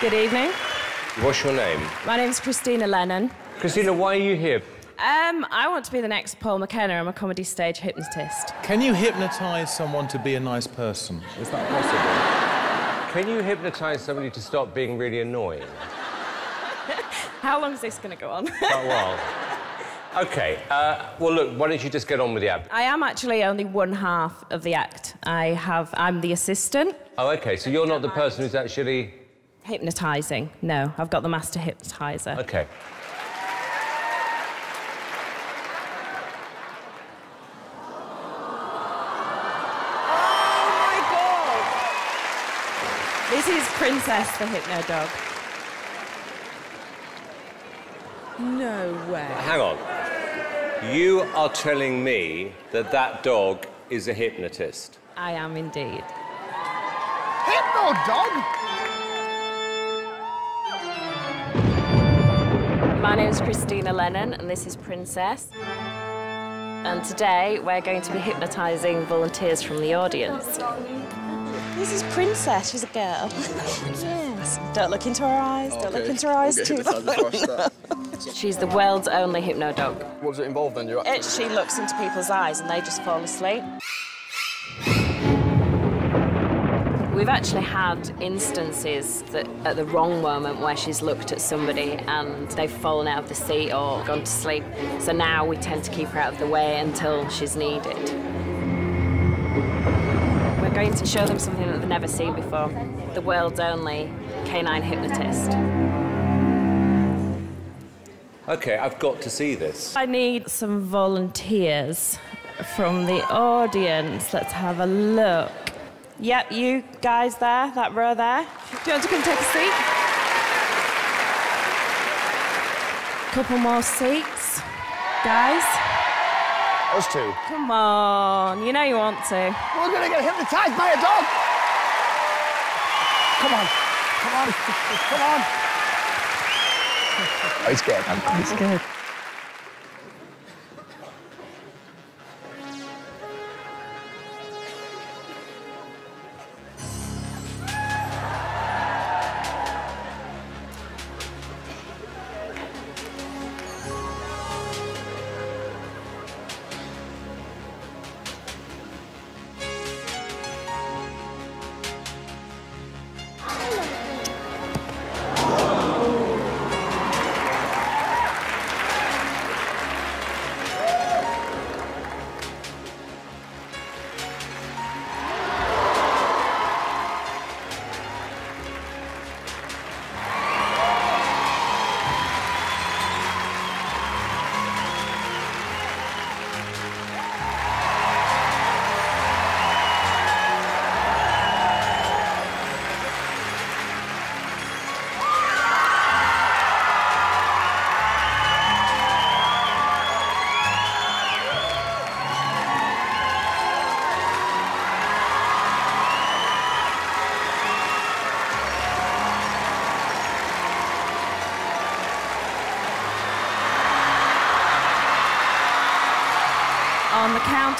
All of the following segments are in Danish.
Good evening. What's your name? My name's Christina Lennon. Christina, why are you here? Um, I want to be the next Paul McKenna. I'm a comedy stage hypnotist. Can you hypnotise someone to be a nice person? Is that possible? Can you hypnotise somebody to stop being really annoying? How long is this going to go on? Quite a while. OK, uh, well, look, why don't you just get on with the act? I am actually only one half of the act. I have... I'm the assistant. Oh, OK, so you're not the person who's actually... Hypnotising. No, I've got the master hypnotiser. OK. Oh this is Princess the Hypno Dog. No way. Hang on. You are telling me that that dog is a hypnotist? I am indeed. Hypno dog? My name is Christina Lennon, and this is Princess. And today we're going to be hypnotising volunteers from the audience. This is Princess. She's a girl. yes. Don't look into her eyes. Don't look into her eyes too long. She's the world's only hypno dog. What does it involve then? You It, she looks into people's eyes and they just fall asleep. We've actually had instances that at the wrong moment where she's looked at somebody and they've fallen out of the seat or gone to sleep. So now we tend to keep her out of the way until she's needed. We're going to show them something that they've never seen before. The world's only canine hypnotist. OK, I've got to see this. I need some volunteers from the audience. Let's have a look. Yep, you guys there, that row there. Do you want to come take a seat? Couple more seats. Guys, Us two. come on. You know you want to. We're gonna get hypnotized by a dog. Come on. Come on. Come on. Oh, he's good. It's good.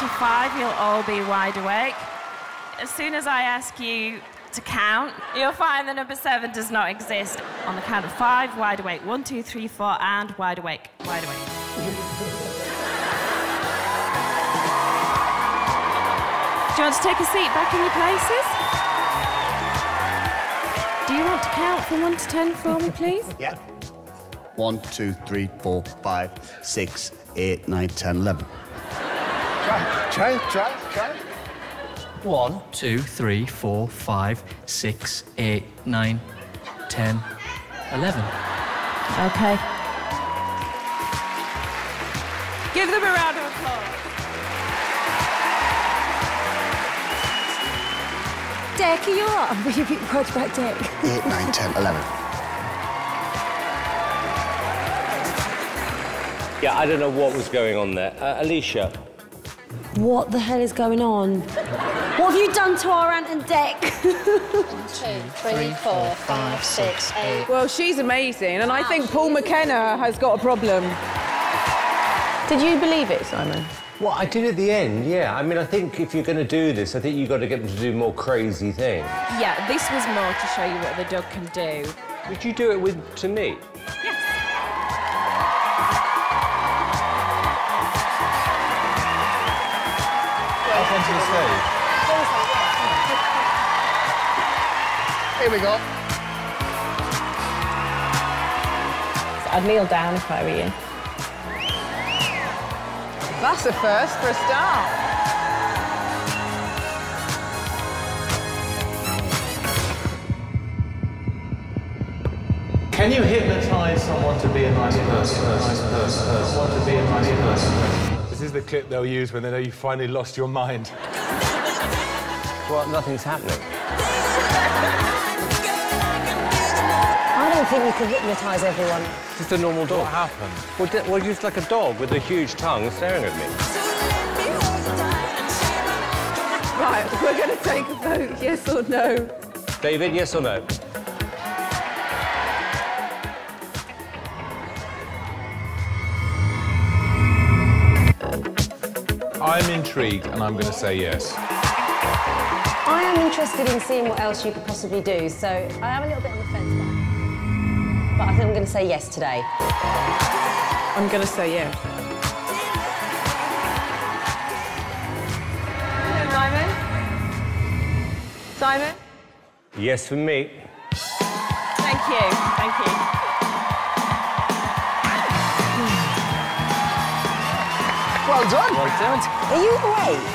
Of five, you'll all be wide awake. As soon as I ask you to count, you'll find the number seven does not exist. On the count of five, wide awake. One, two, three, four, and wide awake. Wide awake. Do you want to take a seat back in your places? Do you want to count from one to ten for me, please? Yeah. One, two, three, four, five, six, eight, nine, ten, eleven. Try, try, try, try. One, two, three, four, five, six, eight, nine, ten, eleven. Okay. Give them a round of applause. Dick, are you up? I'm really bit worried about Dick. Eight, nine, ten, eleven. Yeah, I don't know what was going on there. Uh, Alicia, What the hell is going on? What have you done to our Aunt and Dick? Two, three, four, five, six, eight. Well, she's amazing, and I think Paul McKenna has got a problem. Did you believe it, Simon? Well, I did at the end, yeah. I mean, I think if you're going to do this, I think you've got to get them to do more crazy things. Yeah, this was more to show you what the dog can do. Would you do it with to me? Up onto the stage. Here we go. I'd kneel down if I were you. That's a first for a start. Can you hypnotise someone to be a nice person? Nice person. Someone to be a nice person. This is the clip they'll use when they know you finally lost your mind. Well, nothing's happening. I don't think you can hypnotise everyone. Just a normal dog. What happened? Well, di- well, just like a dog with a huge tongue staring at me. Right, we're going to take a vote, yes or no. David, yes or no? I'm intrigued and I'm going to say yes. I am interested in seeing what else you could possibly do, so I am a little bit on the fence, but, but I think I'm going to say yes today. I'm going to say yes. Simon? Simon? Yes for me. Thank you. Thank you. Well done. Are you awake?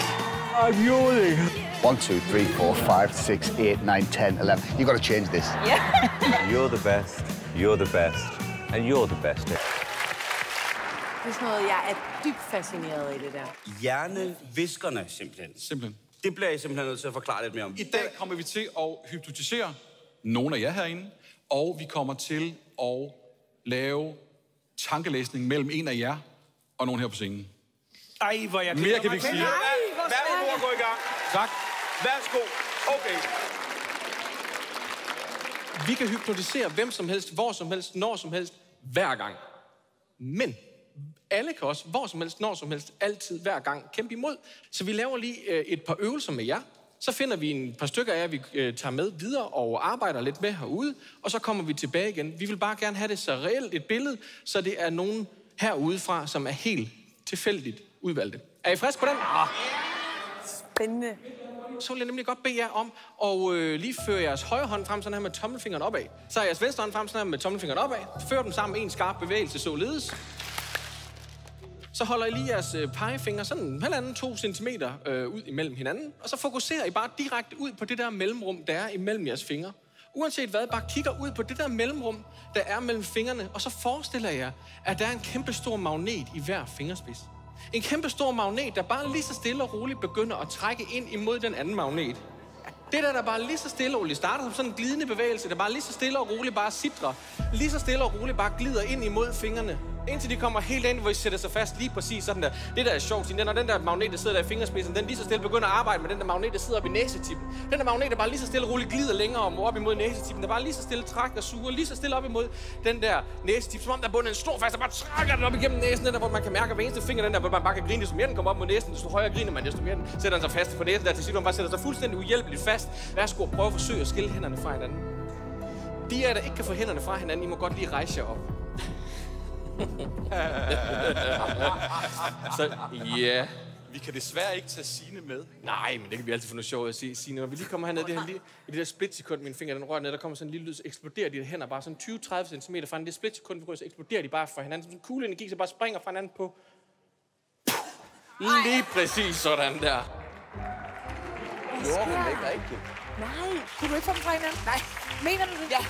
I'm yawning. One, two, three, four, five, six, eight, nine, ten, eleven. You've got to change this. You're the best. You're the best. And you're the best. Det er sådan noget, jeg er dybt fascineret af det der. Hjerneviskerne, simpelthen. Simpelthen. Det bliver jeg simpelthen nødt til at forklare lidt mere om. I dag kommer vi til at hypnotisere nogle af jer herinde, og vi kommer til at lave tankelæsning mellem en af jer og nogen her på scenen. Ej, hvor jeg Mere kan vi ikke sige. Værsgo at gå i gang. Tak. Værsgo. Okay. Vi kan hypnotisere hvem som helst, hvor som helst, når som helst, hver gang. Men alle kan også, hvor som helst, når som helst, altid, hver gang, kæmpe imod. Så vi laver lige øh, et par øvelser med jer. Så finder vi en par stykker af jer, vi øh, tager med videre og arbejder lidt med herude. Og så kommer vi tilbage igen. Vi vil bare gerne have det så reelt et billede, så det er nogen herudefra, som er helt tilfældigt udvalgte. Er I friske på den? Spændende. Så vil jeg nemlig godt bede jer om at øh, lige føre jeres højre hånd frem sådan her med tommelfingeren opad. Så er jeres venstre hånd frem sådan her med tommelfingeren opad. Før dem sammen en skarp bevægelse således. Så holder I lige jeres øh, pegefinger sådan halvanden, to centimeter øh, ud imellem hinanden. Og så fokuserer I bare direkte ud på det der mellemrum, der er imellem jeres fingre. Uanset hvad, bare kigger ud på det der mellemrum, der er mellem fingrene. Og så forestiller jeg, at der er en kæmpe stor magnet i hver fingerspids. En kæmpe stor magnet, der bare lige så stille og roligt begynder at trække ind imod den anden magnet. Det der, der bare lige så stille og roligt starter som sådan en glidende bevægelse, der bare lige så stille og roligt bare sidrer. Lige så stille og roligt bare glider ind imod fingrene. Indtil de kommer helt ind, hvor I sætter sig fast lige præcis sådan der. Det der er sjovt, Signe, når den der magnet, der sidder der i fingerspidsen, den lige så stille begynder at arbejde med den der magnet, der sidder oppe i næsetippen. Den der magnet, der bare lige så stille og roligt glider længere om op imod næsetippen. Der bare lige så stille trækker og suger, lige så stille op imod den der næsetip, som om der er bundet en stor fast, der bare trækker den op igennem næsen, den der, hvor man kan mærke at hver eneste finger, den der, hvor man bare kan grine, desto mere den kommer op mod næsen, desto højere griner man, desto mere den sætter den sig fast på næsen, der til sidst, man bare sætter sig fuldstændig uhjælpeligt fast. Værsgo, prøv at forsøge at skille hænderne fra hinanden. De af jer, der ikke kan få hænderne fra hinanden, I må godt lige rejse jer op. Så ja. Vi kan desværre ikke tage sine med. Nej, men det kan vi altid få noget sjovt at sige. Signe. Når vi lige kommer herned, det her lige, i det der splitsekund, min finger den rører ned, der kommer sådan en lille lyd, så eksploderer de der hænder bare sådan 20-30 cm fra hinanden. Det splitsekund, vi rører, så eksploderer de bare fra hinanden. Sådan en kugle energi, så bare springer fra hinanden på. Lige præcis sådan der. Gjorde hun ikke rigtigt? Nej, kunne du ikke få dem fra hinanden? Nej. Mener du det? Ja.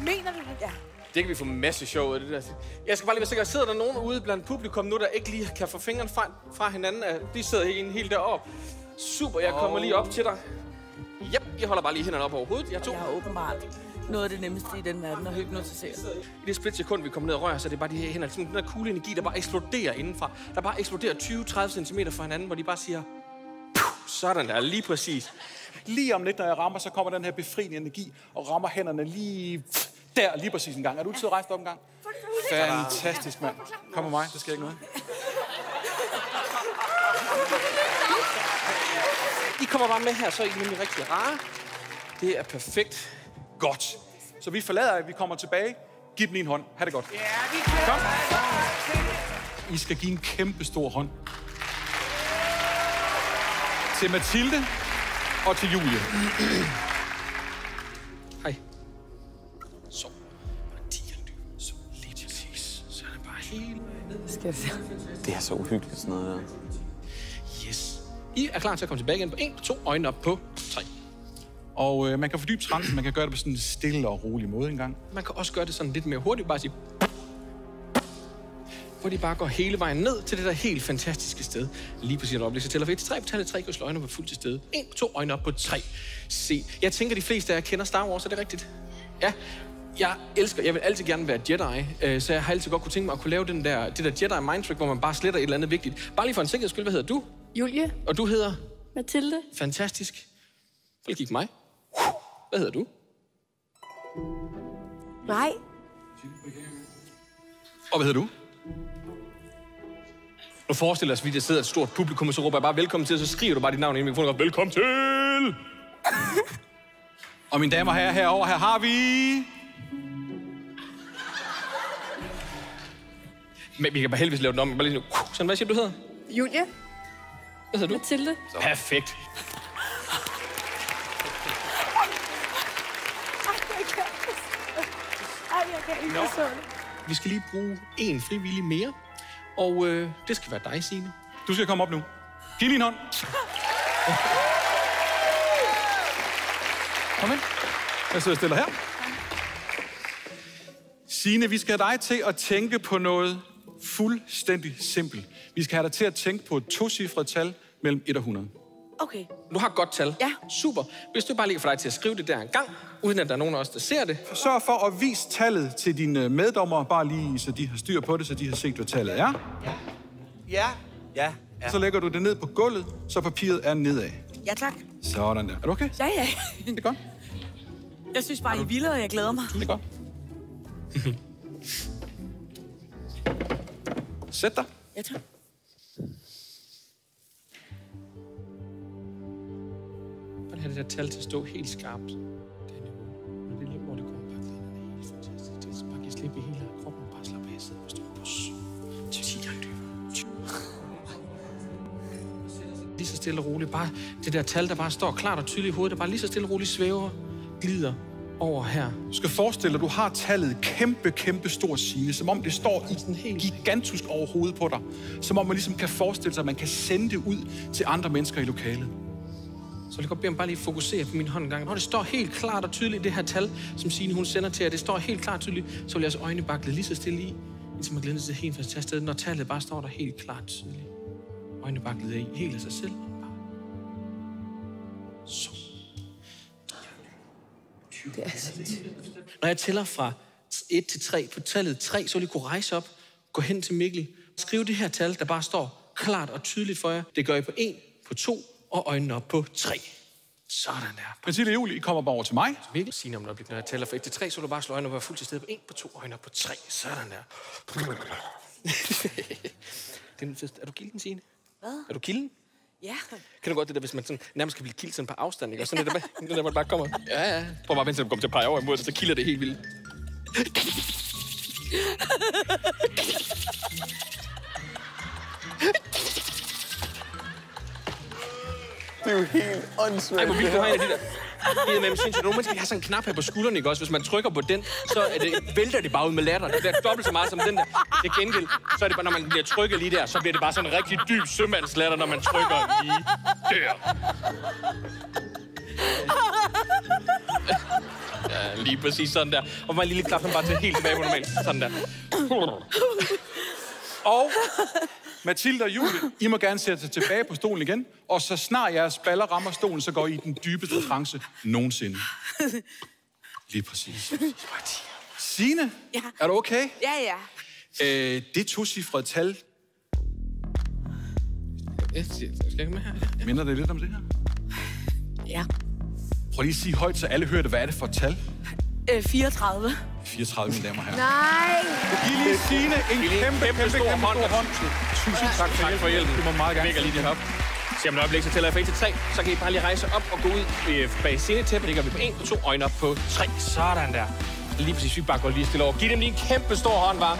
Mener du det? Ja. Det kan vi få en masse sjov ud af det der. Jeg skal bare lige være sikker, sidder der nogen ude blandt publikum nu, der ikke lige kan få fingrene fra, fra hinanden? at De sidder helt, helt deroppe. Super, jeg kommer lige op til dig. Yep, jeg holder bare lige hænderne op over hovedet. Jeg to. Jeg har åbenbart noget af det nemmeste i den verden at hypnotisere. I det splitsekund, vi kommer ned og rører, så er det bare de her hænder, ligesom den der kugle energi, der bare eksploderer indenfra. Der bare eksploderer 20-30 cm fra hinanden, hvor de bare siger, "Puh, sådan der, lige præcis. Lige om lidt, når jeg rammer, så kommer den her befriende energi og rammer hænderne lige der, lige præcis en gang. Er du til at rejse dig op en gang? Fantastisk, mand. Kom med mig, det sker ikke noget. I kommer bare med her, så er I nemlig rigtig rare. Det er perfekt. Godt. Så vi forlader jer, vi kommer tilbage. Giv dem lige en hånd. Ha' det godt. Ja, vi kan. Kom. I skal give en kæmpe stor hånd. Til Mathilde og til Julie. Hej. Så. Er. Skal jeg se? Det er så uhyggeligt, sådan noget der. Yes. I er klar til at komme tilbage igen på 1, 2, øjnene op på 3. Og øh, man kan fordybe transen, man kan gøre det på sådan en stille og rolig måde engang. Man kan også gøre det sådan lidt mere hurtigt, bare sige... Hvor de bare går hele vejen ned til det der helt fantastiske sted. Lige et øjeblik, så tæller vi 1 til 3 på tallet 3, går slå øjnene på fuldt til stede. 1, 2, øjne op på 3. Se. Jeg tænker, de fleste af jer kender Star Wars, er det rigtigt? Ja. Jeg elsker, jeg vil altid gerne være Jedi, øh, så jeg har altid godt kunne tænke mig at kunne lave den der, det der Jedi mind trick, hvor man bare sletter et eller andet vigtigt. Bare lige for en sikkerheds skyld, hvad hedder du? Julie. Og du hedder? Mathilde. Fantastisk. Kigge på mig. Hvad hedder du? Nej. Og hvad hedder du? Nu forestiller os, at der sidder et stort publikum, og så råber jeg bare velkommen til, og så skriver du bare dit navn ind i mikrofonen, og velkommen til! og mine damer og herrer, herovre, her har vi... Men vi kan bare heldigvis lave den om. Bare lige nu. Sådan, hvad siger du, du hedder? Julie. Hvad hedder du? Mathilde. Perfekt. Ej, jeg kan ikke det. Vi skal lige bruge en frivillig mere. Og øh, det skal være dig, Signe. Du skal komme op nu. Giv lige en hånd. Kom ind. Jeg sidder stille her. Signe, vi skal have dig til at tænke på noget fuldstændig simpelt. Vi skal have dig til at tænke på et tocifret tal mellem 1 og 100. Okay. Du har et godt tal. Ja. Super. Hvis du bare lige får dig til at skrive det der en gang, uden at der er nogen af os, der ser det. Sørg for at vise tallet til dine meddommer, bare lige så de har styr på det, så de har set, hvad tallet er. Ja. Ja. ja. Så lægger du det ned på gulvet, så papiret er nedad. Ja, tak. Sådan der. Er du okay? Ja, ja. Det er godt. Jeg synes bare, I er vilde, og jeg glæder mig. Det er godt. Sæt dig. Ja, tak. Have det der tal til at stå helt skarpt. Det er niveau. Når det er lige, hvor det kommer bare glæder det helt fantastisk. Det er bare give slip i hele kroppen. Bare slap af. Sidde på stolen på til 10 gange dybere. Lige så stille og roligt. Bare det der tal, der bare står klart og tydeligt i hovedet, der bare lige så stille og roligt svæver, glider over her. Du skal forestille dig, at du har tallet kæmpe, kæmpe stor sine, som om det står i sådan helt gigantisk over hovedet på dig. Som om man ligesom kan forestille sig, at man kan sende det ud til andre mennesker i lokalet. Så vil jeg godt bede om bare lige fokusere på min hånd en gang. Når det står helt klart og tydeligt, det her tal, som Signe hun sender til jer, det står helt klart og tydeligt, så vil jeres øjne bare glæde lige så stille i, indtil man glæder sig helt fantastisk sted, når tallet bare står der helt klart og tydeligt. Øjnene bare glæder i helt af sig selv. Så. Det er sindssygt. Når jeg tæller fra 1 til 3 på tallet 3, så vil I kunne rejse op, gå hen til Mikkel, skriv det her tal, der bare står klart og tydeligt for jer. Det gør I på 1, på 2 og øjnene op på 3. Sådan der. Mathilde og Julie, I kommer bare over til mig. Mikkel, Signe om et øjeblik, når jeg tæller fra 1 til 3, så vil du bare slå øjnene op og være fuldt til stede på 1, på 2, øjnene op på 3. Sådan der. er, den er du kilden, Signe? Hvad? Er du kilden? Ja. Kan du godt det der, hvis man sådan, nærmest kan blive kildt sådan på afstand, ikke? Og sådan det der, der, man bare kommer. Ja, ja. Prøv bare at vente til, at du kommer til at pege over imod det, så kilder det helt vildt. Det er jo helt åndssvagt. Ej, hvor vildt du har en af de der. Det er med sindssygt. Nogle mennesker de har sådan en knap her på skulderen, ikke også? Hvis man trykker på den, så er det, vælter det bare ud med latter. Det bliver dobbelt så meget som den der. Det gengæld. Så er det bare, når man bliver trykket lige der, så bliver det bare sådan en rigtig dyb sømandslatter, når man trykker lige der. Ja, lige præcis sådan der. Og man lige klap, bare til helt tilbage på normalt. Sådan der. Og Mathilde og Julie, I må gerne sætte jer tilbage på stolen igen. Og så snart jeres baller rammer stolen, så går I i den dybeste trance nogensinde. Lige præcis. Signe, Ja. er du okay? Ja, ja. Øh, det tocifrede tal, Skal jeg med her? minder det lidt om det her? Ja. Prøv lige at sige højt, så alle hører det. Hvad er det for et tal? Øh, 34. 34, mine damer og herrer. Nej. Giv lige Signe en kæmpe, kæmpe, kæmpe, kæmpe, stor hånd. Tusind tak for, Tak for hjælpen. Det må meget gerne. Vækker lige det op. Se om et øjeblik, så tæller jeg fra 1 til 3. Så kan I bare lige rejse op og gå ud øh, bag scenetæppet. Det gør vi på 1, på 2, øjne op på 3. Sådan der. Lige præcis, vi bare går lige stille over. Giv dem lige en kæmpe stor hånd, var.